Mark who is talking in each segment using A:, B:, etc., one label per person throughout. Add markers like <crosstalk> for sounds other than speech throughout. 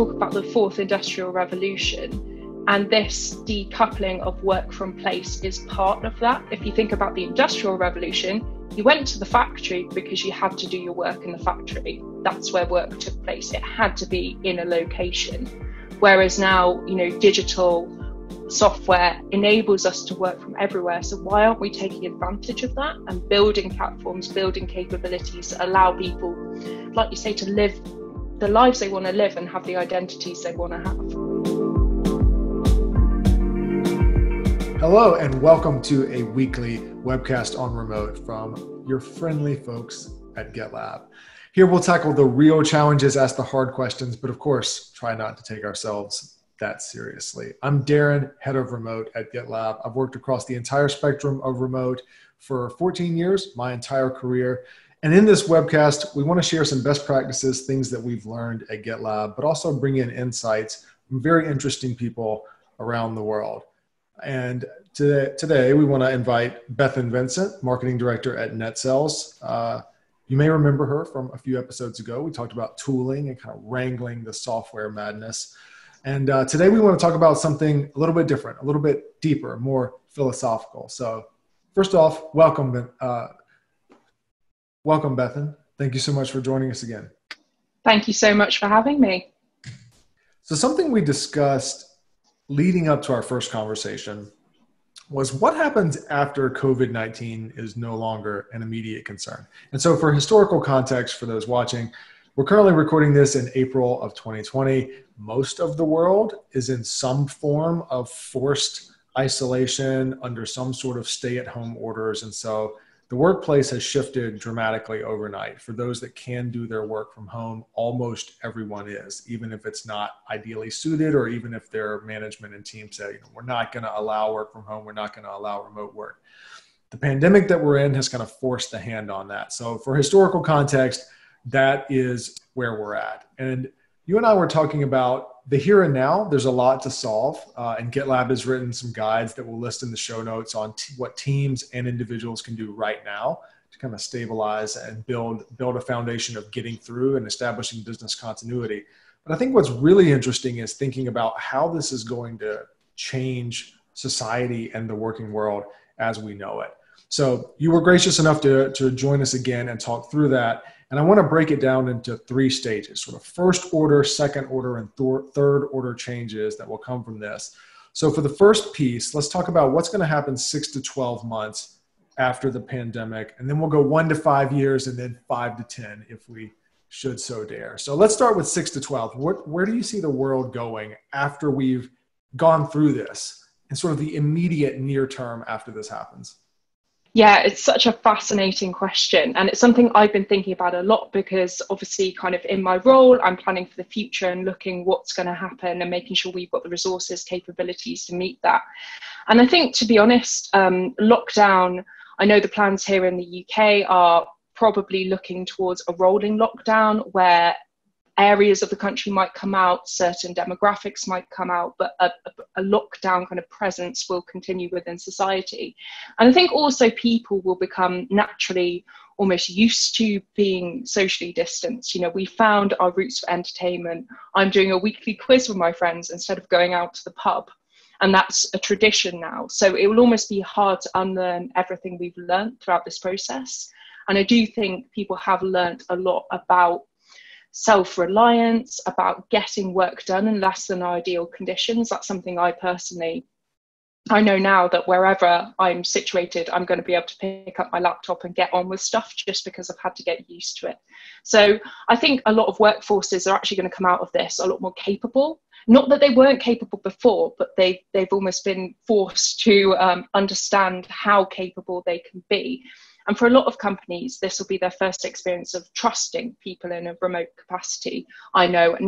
A: talk about the fourth industrial revolution, and this decoupling of work from place is part of that. If you think about the industrial revolution, you went to the factory because you had to do your work in the factory. That's where work took place. It had to be in a location. Whereas now, you know, digital software enables us to work from everywhere. So why aren't we taking advantage of that and building platforms, building capabilities that allow people, like you say, to live the lives they want to live and have the identities they want to have?
B: Hello, and welcome to a weekly webcast on remote from your friendly folks at GitLab. Here we'll tackle the real challenges, ask the hard questions, but of course, try not to take ourselves that seriously. I'm Darren, head of remote at GitLab. I've worked across the entire spectrum of remote for 14 years, my entire career. And in this webcast, we want to share some best practices, things that we've learned at GitLab, but also bring in insights from very interesting people around the world. And today, today we want to invite Bethan Vincent, marketing director at Netsells. Uh, you may remember her from a few episodes ago. We talked about tooling and kind of wrangling the software madness. And uh, today we want to talk about something a little bit different, a little bit deeper, more philosophical. So, first off, welcome, uh, welcome, Bethan. Thank you so much for joining us again.
A: Thank you so much for having me.
B: So, something we discussed leading up to our first conversation was what happens after COVID 19 is no longer an immediate concern. And so, for historical context, for those watching, we're currently recording this in April of 2020. Most of the world is in some form of forced isolation under some sort of stay at home orders. And so the workplace has shifted dramatically overnight. For those that can do their work from home, almost everyone is, even if it's not ideally suited or even if their management and team say, you know, we're not going to allow work from home, we're not going to allow remote work. The pandemic that we're in has kind of forced the hand on that. So, for historical context, that is where we're at. And you and I were talking about the here and now. There's a lot to solve, uh, and GitLab has written some guides that we'll list in the show notes on t- what teams and individuals can do right now to kind of stabilize and build build a foundation of getting through and establishing business continuity. But I think what's really interesting is thinking about how this is going to change society and the working world as we know it. So you were gracious enough to, to join us again and talk through that. And I want to break it down into three stages sort of first order, second order, and th- third order changes that will come from this. So, for the first piece, let's talk about what's going to happen six to 12 months after the pandemic. And then we'll go one to five years and then five to 10 if we should so dare. So, let's start with six to 12. What, where do you see the world going after we've gone through this and sort of the immediate near term after this happens?
A: Yeah, it's such a fascinating question. And it's something I've been thinking about a lot because obviously, kind of in my role, I'm planning for the future and looking what's going to happen and making sure we've got the resources, capabilities to meet that. And I think, to be honest, um, lockdown, I know the plans here in the UK are probably looking towards a rolling lockdown where areas of the country might come out, certain demographics might come out, but a, a, lockdown kind of presence will continue within society. And I think also people will become naturally almost used to being socially distanced. You know, we found our routes for entertainment. I'm doing a weekly quiz with my friends instead of going out to the pub. And that's a tradition now. So it will almost be hard to unlearn everything we've learned throughout this process. And I do think people have learned a lot about self reliance, about getting work done in less than ideal conditions. That's something I personally I know now that wherever I'm situated, I'm going to be able to pick up my laptop and get on with stuff just because I've had to get used to it. So I think a lot of workforces are actually going to come out of this a lot more capable. Not that they weren't capable before, but they've they've almost been forced to um, understand how capable they can be. And for a lot of companies, this will be their first experience of trusting people in a remote capacity. I know at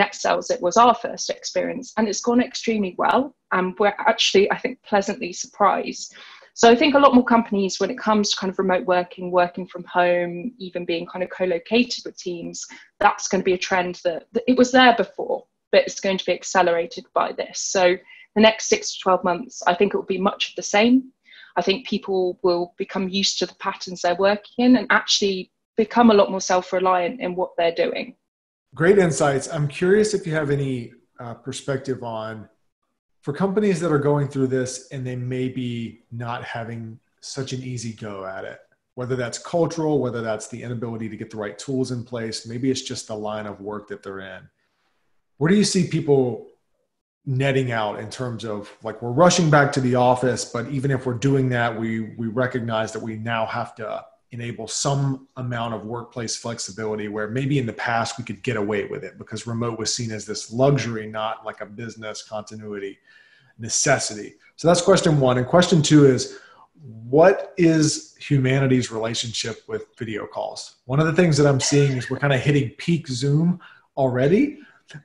A: it was our first experience, and it's gone extremely well. And we're actually, I think, pleasantly surprised. So I think a lot more companies, when it comes to kind of remote working, working from home, even being kind of co-located with teams, that's going to be a trend that, that it was there before, but it's going to be accelerated by this. So the next six to 12 months, I think it will be much of the same. I think people will become used to the patterns they're working in and actually become a lot more self reliant in what they're doing.
B: Great insights. I'm curious if you have any uh, perspective on for companies that are going through this and they may be not having such an easy go at it whether that's cultural whether that's the inability to get the right tools in place maybe it's just the line of work that they're in where do you see people netting out in terms of like we're rushing back to the office but even if we're doing that we we recognize that we now have to enable some amount of workplace flexibility where maybe in the past we could get away with it because remote was seen as this luxury not like a business continuity necessity. So that's question one. And question two is what is humanity's relationship with video calls? One of the things that i'm seeing is we're kind of hitting peak zoom already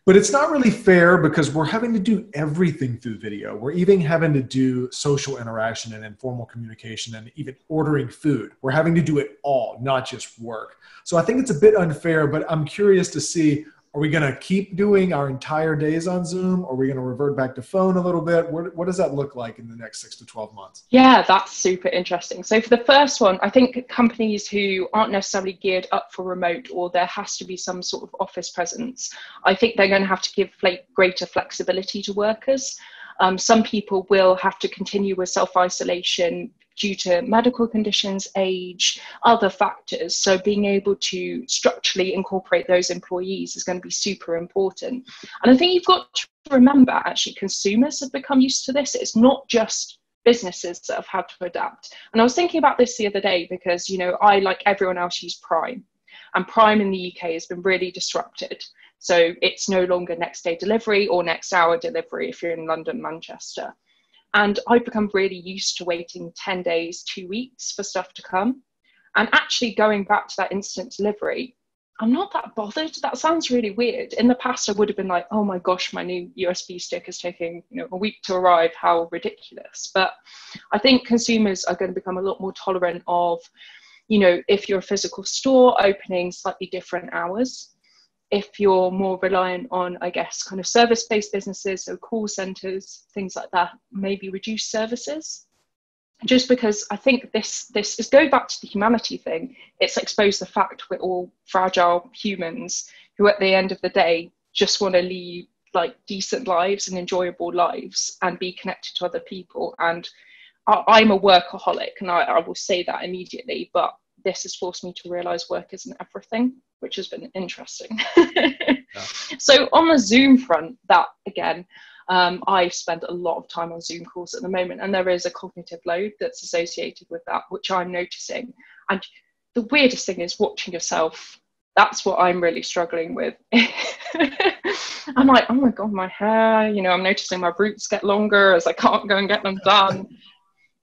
B: but it's not really fair because we're having to do everything through video. We're even having to do social interaction and informal communication and even ordering food. We're having to do it all, not just work. So I think it's a bit unfair, but I'm curious to see are we going to keep doing our entire days on Zoom? Are we going to revert back to phone a little bit? What, what does that look like in the next six to 12 months?
A: Yeah, that's super interesting. So, for the first one, I think companies who aren't necessarily geared up for remote or there has to be some sort of office presence, I think they're going to have to give greater flexibility to workers. Um, some people will have to continue with self isolation due to medical conditions, age, other factors. So being able to structurally incorporate those employees is going to be super important. And I think you've got to remember actually consumers have become used to this. It's not just businesses that have had to adapt. And I was thinking about this the other day because, you know, I, like everyone else, use Prime. And Prime in the UK has been really disrupted. So it's no longer next day delivery or next hour delivery if you're in London, Manchester. And I've become really used to waiting 10 days, two weeks for stuff to come. And actually going back to that instant delivery, I'm not that bothered. That sounds really weird. In the past, I would have been like, oh my gosh, my new USB stick is taking you know, a week to arrive. How ridiculous. But I think consumers are going to become a lot more tolerant of, you know, if you're a physical store opening slightly different hours if you're more reliant on, I guess, kind of service based businesses, so call centers, things like that, maybe reduce services. Just because I think this this is going back to the humanity thing. It's exposed the fact we're all fragile humans who, at the end of the day, just want to lead like decent lives and enjoyable lives and be connected to other people. And I, am a workaholic, and I, I will say that immediately. But this has forced me to realize work isn't everything which has been interesting. yeah. <laughs> So on the Zoom front, that again, um, I spend a lot of time on Zoom calls at the moment, and there is a cognitive load that's associated with that, which I'm noticing. And the weirdest thing is watching yourself. That's what I'm really struggling with. <laughs> I'm like, oh my god, my hair. You know, I'm noticing my roots get longer as I can't go and get them done.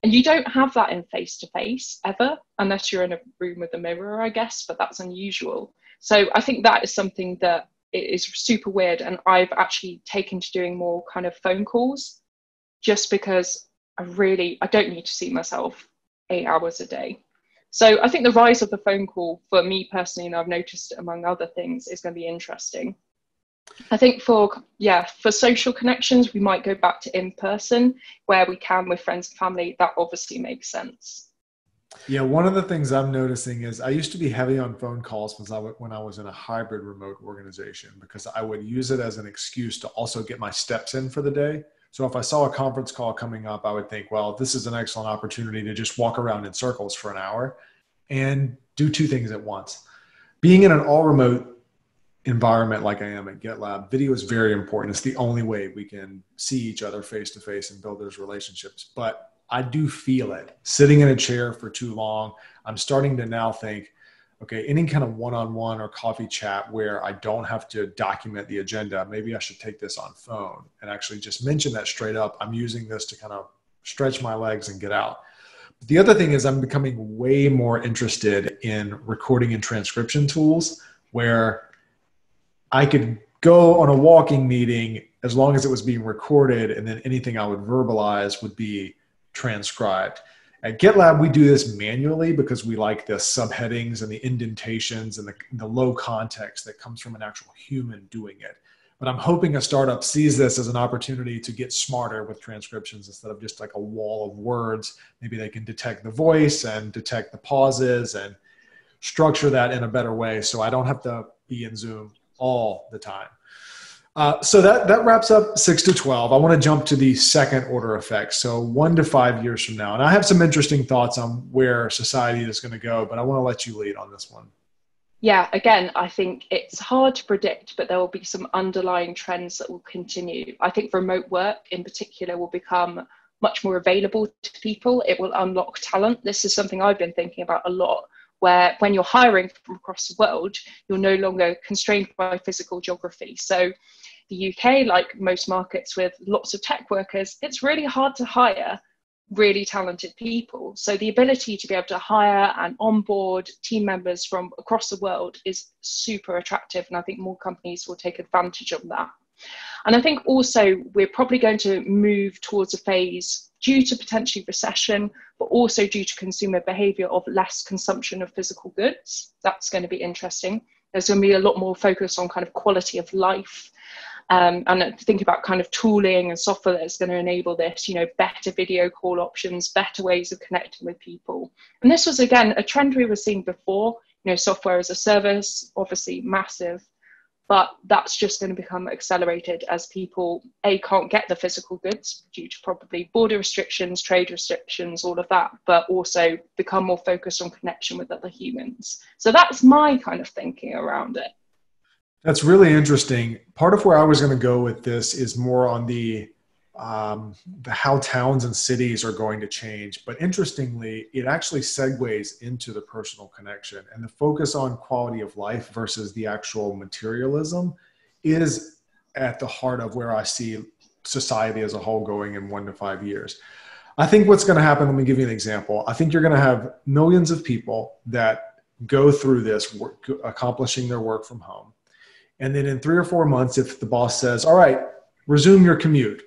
A: and you don't have that in face to face ever, unless you're in a room with a mirror, I guess. But that's unusual. So I think that is something that is super weird. And I've actually taken to doing more kind of phone calls just because I really, I don't need to see myself eight hours a day. So I think the rise of the phone call for me personally, and I've noticed among other things, is going to be interesting. I think for yeah for social connections we might go back to in person where we can with friends and family. That obviously makes sense.
B: Yeah, one of the things I'm noticing is I used to be heavy on phone calls when I, when I was in a hybrid remote organization because I would use it as an excuse to also get my steps in for the day. So if I saw a conference call coming up, I would think, well, this is an excellent opportunity to just walk around in circles for an hour and do two things at once. Being in an all remote environment like I am at GitLab, video is very important. It's the only way we can see each other face to face and build those relationships. But I do feel it sitting in a chair for too long. I'm starting to now think, okay, any kind of one on one or coffee chat where I don't have to document the agenda, maybe I should take this on phone and actually just mention that straight up. I'm using this to kind of stretch my legs and get out. But the other thing is, I'm becoming way more interested in recording and transcription tools where I could go on a walking meeting as long as it was being recorded, and then anything I would verbalize would be transcribed. At GitLab, we do this manually because we like the subheadings and the indentations and the, the low context that comes from an actual human doing it. But I'm hoping a startup sees this as an opportunity to get smarter with transcriptions instead of just like a wall of words. Maybe they can detect the voice and detect the pauses and structure that in a better way so I don't have to be in Zoom all the time. Uh, so that, that wraps up six to 12. I want to jump to the second order effects. So one to five years from now. And I have some interesting thoughts on where society is going to go, but I want to let you lead on this one.
A: Yeah, again, I think it's hard to predict, but there will be some underlying trends that will continue. I think remote work in particular will become much more available to people. It will unlock talent. This is something I've been thinking about a lot where when you're hiring from across the world, you're no longer constrained by physical geography. So the UK, like most markets with lots of tech workers, it's really hard to hire really talented people. So the ability to be able to hire and onboard team members from across the world is super attractive. And I think more companies will take advantage of that. And I think also we're probably going to move towards a phase due to potentially recession, but also due to consumer behavior of less consumption of physical goods. That's going to be interesting. There's going to be a lot more focus on kind of quality of life um, and think about kind of tooling and software that's going to enable this, you know, better video call options, better ways of connecting with people. And this was, again, a trend we were seeing before, you know, software as a service, obviously massive, but that's just going to become accelerated as people, A, can't get the physical goods due to probably border restrictions, trade restrictions, all of that, but also become more focused on connection with other humans. So that's my kind of thinking around it.
B: That's really interesting. Part of where I was going to go with this is more on the um, the how towns and cities are going to change. But interestingly, it actually segues into the personal connection and the focus on quality of life versus the actual materialism is at the heart of where I see society as a whole going in one to five years. I think what's going to happen, let me give you an example. I think you're going to have millions of people that go through this work, accomplishing their work from home and then in three or four months, if the boss says, all right, resume your commute,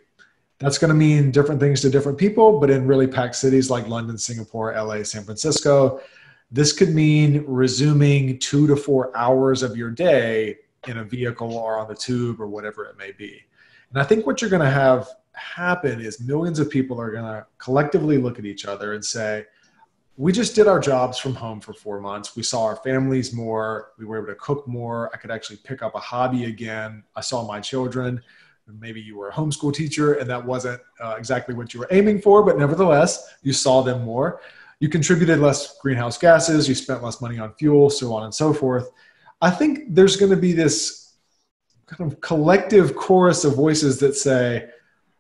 B: that's going to mean different things to different people. But in really packed cities like London, Singapore, LA, San Francisco, this could mean resuming two to four hours of your day in a vehicle or on the tube or whatever it may be. And I think what you're going to have happen is millions of people are going to collectively look at each other and say, we just did our jobs from home for four months. We saw our families more. We were able to cook more. I could actually pick up a hobby again. I saw my children. Maybe you were a homeschool teacher and that wasn't uh, exactly what you were aiming for, but nevertheless, you saw them more. You contributed less greenhouse gases. You spent less money on fuel, so on and so forth. I think there's going to be this kind of collective chorus of voices that say,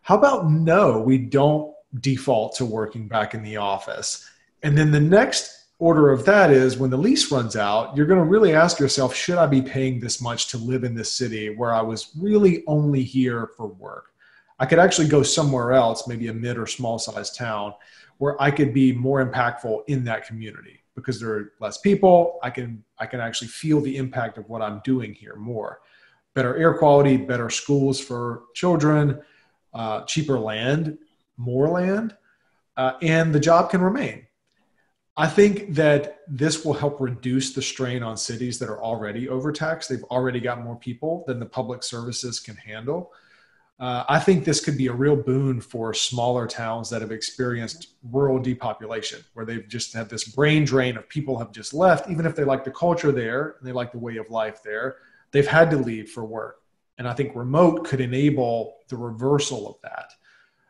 B: how about no, we don't default to working back in the office and then the next order of that is when the lease runs out, you're going to really ask yourself, should I be paying this much to live in this city where I was really only here for work? I could actually go somewhere else, maybe a mid or small sized town, where I could be more impactful in that community because there are less people. I can I can actually feel the impact of what I'm doing here more. Better air quality, better schools for children, uh, cheaper land, more land, uh, and the job can remain I think that this will help reduce the strain on cities that are already overtaxed. They've already got more people than the public services can handle. Uh, I think this could be a real boon for smaller towns that have experienced rural depopulation, where they've just had this brain drain of people have just left, even if they like the culture there and they like the way of life there, they've had to leave for work. And I think remote could enable the reversal of that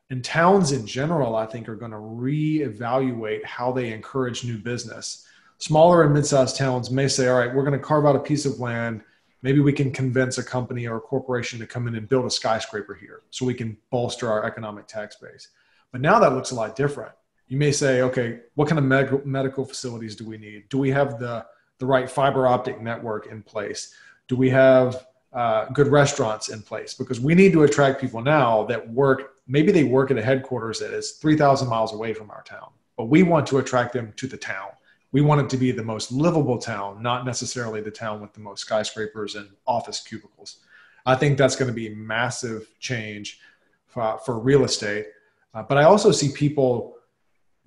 B: and towns in general, I think, are going to reevaluate how they encourage new business. Smaller and mid-sized towns may say, "All right, we're going to carve out a piece of land. Maybe we can convince a company or a corporation to come in and build a skyscraper here, so we can bolster our economic tax base." But now that looks a lot different. You may say, "Okay, what kind of med- medical facilities do we need? Do we have the the right fiber optic network in place? Do we have uh, good restaurants in place? Because we need to attract people now that work maybe they work at a headquarters that is 3,000 miles away from our town, but we want to attract them to the town. We want it to be the most livable town, not necessarily the town with the most skyscrapers and office cubicles. I think that's going to be massive change for, for real estate. Uh, but I also see people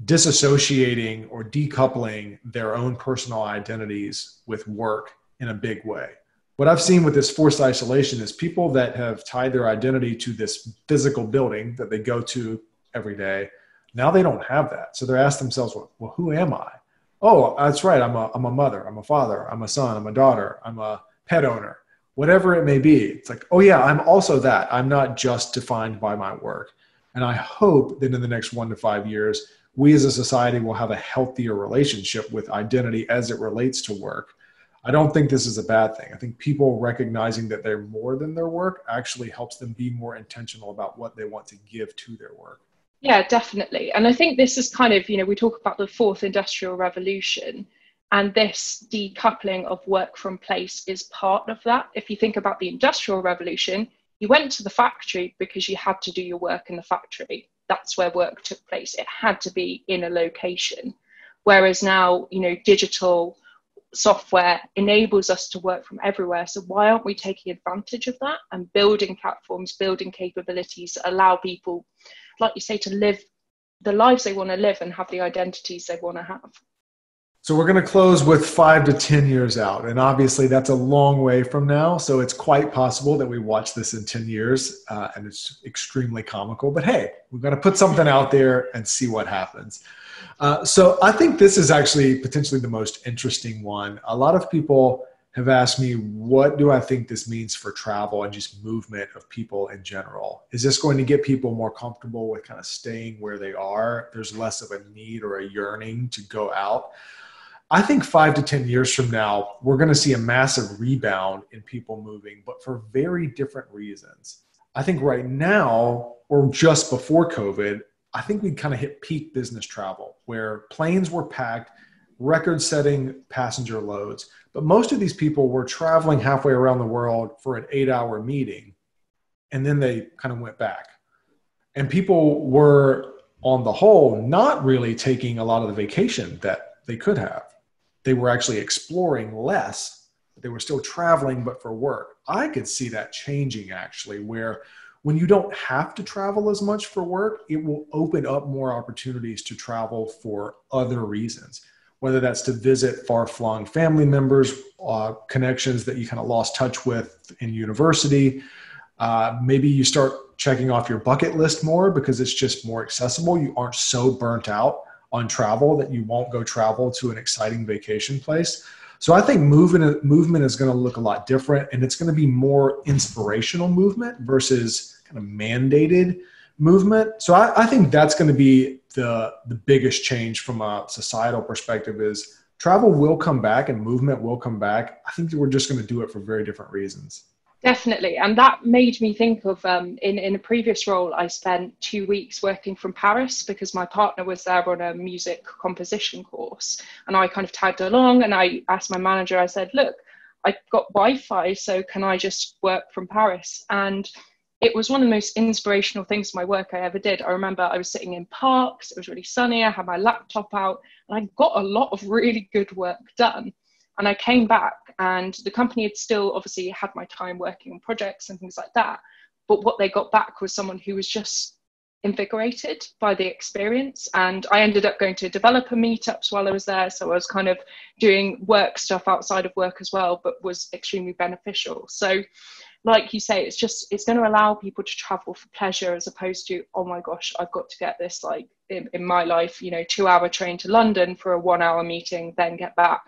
B: disassociating or decoupling their own personal identities with work in a big way what I've seen with this forced isolation is people that have tied their identity to this physical building that they go to every day. Now they don't have that. So they're asking themselves, well, well, who am I? Oh, that's right. I'm a, I'm a mother. I'm a father. I'm a son. I'm a daughter. I'm a pet owner. whatever it may be. It's like, oh, yeah, I'm also that. I'm not just defined by my work. And I hope that in the next one to five years, we as a society will have a healthier relationship with identity as it relates to work. I don't think this is a bad thing. I think people recognizing that they're more than their work actually helps them be more intentional about what they want to give to their work.
A: Yeah, definitely. And I think this is kind of, you know, we talk about the fourth industrial revolution, and this decoupling of work from place is part of that. If you think about the industrial revolution, you went to the factory because you had to do your work in the factory. That's where work took place. It had to be in a location. Whereas now, you know, digital software enables us to work from everywhere. So why aren't we taking advantage of that and building platforms, building capabilities that allow people like you say, to live the lives they want to live and have the identities they want to have.
B: So we're going to close with five to 10 years out. And obviously, that's a long way from now. So it's quite possible that we watch this in 10 years uh, and it's extremely comical. But hey, we've got to put something out there and see what happens. Uh, so I think this is actually potentially the most interesting one. A lot of people have asked me, what do I think this means for travel and just movement of people in general? Is this going to get people more comfortable with kind of staying where they are? There's less of a need or a yearning to go out. I think five to 10 years from now, we're going to see a massive rebound in people moving, but for very different reasons. I think right now, or just before COVID, I think we kind of hit peak business travel where planes were packed, record setting passenger loads but most of these people were traveling halfway around the world for an eight hour meeting, and then they kind of went back. And people were, on the whole, not really taking a lot of the vacation that they could have. They were actually exploring less. They were still traveling, but for work. I could see that changing actually, where when you don't have to travel as much for work, it will open up more opportunities to travel for other reasons whether that's to visit far flung family members, uh, connections that you kind of lost touch with in university. Uh, maybe you start checking off your bucket list more because it's just more accessible. You aren't so burnt out on travel that you won't go travel to an exciting vacation place. So I think movement movement is going to look a lot different, and it's going to be more inspirational movement versus kind of mandated movement. So I, I think that's going to be the the biggest change from a societal perspective is travel will come back and movement will come back. I think we're just going to do it for very different reasons.
A: Definitely, and that made me think of um, in in a previous role. I spent two weeks working from Paris because my partner was there on a music composition course, and I kind of tagged along. And I asked my manager. I said, "Look, I've got Wi-Fi, so can I just work from Paris?" And it was one of the most inspirational things my work I ever did. I remember I was sitting in parks, it was really sunny, I had my laptop out, and I got a lot of really good work done. And I came back, and the company had still obviously had my time working on projects and things like that. But what they got back was someone who was just invigorated by the experience. And I ended up going to developer meetups while I was there. So I was kind of doing work stuff outside of work as well, but was extremely beneficial. So like you say, it's just it's going to allow people to travel for pleasure as opposed to oh my gosh, I've got to get this like in, in my life, you know, two hour train to London for a one hour meeting, then get back.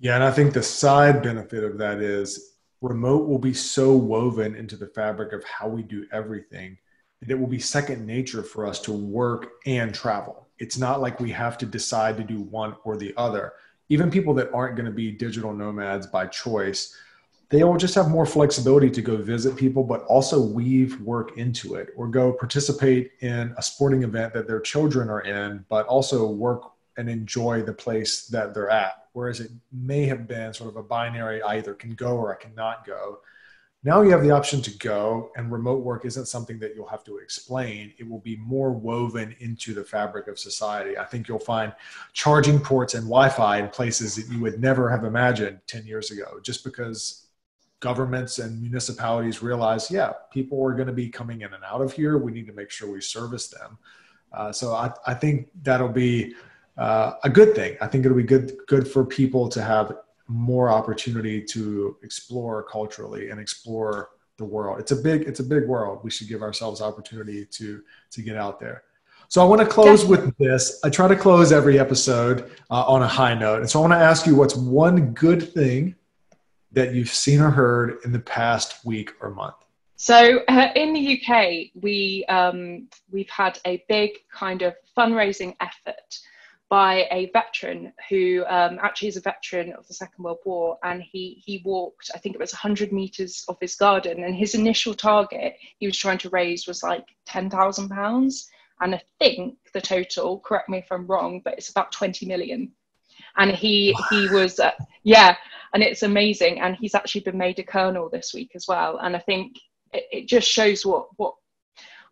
B: Yeah, and I think the side benefit of that is remote will be so woven into the fabric of how we do everything that it will be second nature for us to work and travel. It's not like we have to decide to do one or the other. Even people that aren't going to be digital nomads by choice they will just have more flexibility to go visit people, but also weave work into it or go participate in a sporting event that their children are in, but also work and enjoy the place that they're at. Whereas it may have been sort of a binary, I either can go or I cannot go. Now you have the option to go, and remote work isn't something that you'll have to explain. It will be more woven into the fabric of society. I think you'll find charging ports and Wi Fi in places that you would never have imagined 10 years ago, just because governments and municipalities realize, yeah, people are going to be coming in and out of here. We need to make sure we service them. Uh, so I, I, think that'll be uh, a good thing. I think it'll be good good for people to have more opportunity to explore culturally and explore the world. It's a big it's a big world. We should give ourselves opportunity to to get out there. So I want to close with this. I try to close every episode uh, on a high note, and so I want to ask you, what's one good thing that you've seen or heard in the past week or month?
A: So uh, in the UK, we um, we've had a big kind of fundraising effort by a veteran who um, actually is a veteran of the Second World War, and he he walked, I think it was 100 meters of his garden, and his initial target he was trying to raise was like 10,000 pounds, and I think the total, correct me if I'm wrong, but it's about 20 million. And he he was uh, yeah, and it's amazing, and he's actually been made a colonel this week as well, and I think it, it just shows what what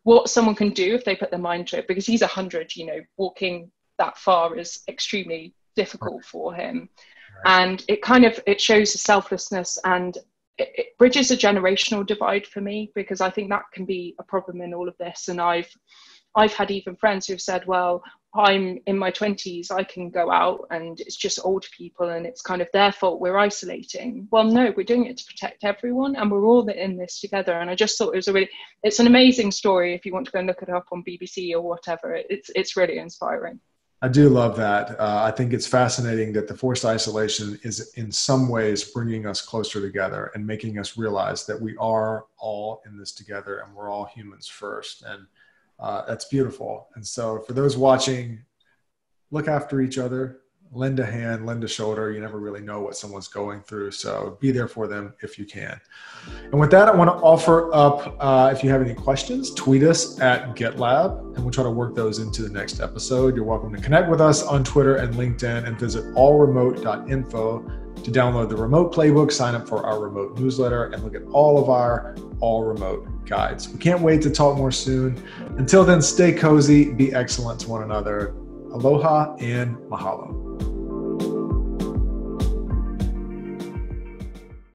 A: what someone can do if they put their mind to it because he's 100 you know walking that far is extremely difficult for him right. and it kind of it shows the selflessness and it, it, bridges a generational divide for me because i think that can be a problem in all of this and i've i've had even friends who've said well I'm in my 20s, I can go out and it's just old people and it's kind of their fault we're isolating. Well, no, we're doing it to protect everyone and we're all in this together. And I just thought it was a really, it's an amazing story if you want to go and look it up on BBC or whatever. It's, it's really inspiring.
B: I do love that. Uh, I think it's fascinating that the forced isolation is in some ways bringing us closer together and making us realize that we are all in this together and we're all humans first. And uh, that's beautiful. And so, for those watching, look after each other, lend a hand, lend a shoulder. You never really know what someone's going through. So be there for them if you can. And with that, I want to offer up uh, if you have any questions, tweet us at GitLab and we'll try to work those into the next episode. You're welcome to connect with us on Twitter and LinkedIn and visit allremote.info to download the remote playbook, sign up for our remote newsletter, and look at all of our all remote guides. We can't wait to talk more soon. Until then, stay cozy, be excellent to one another. Aloha and mahalo.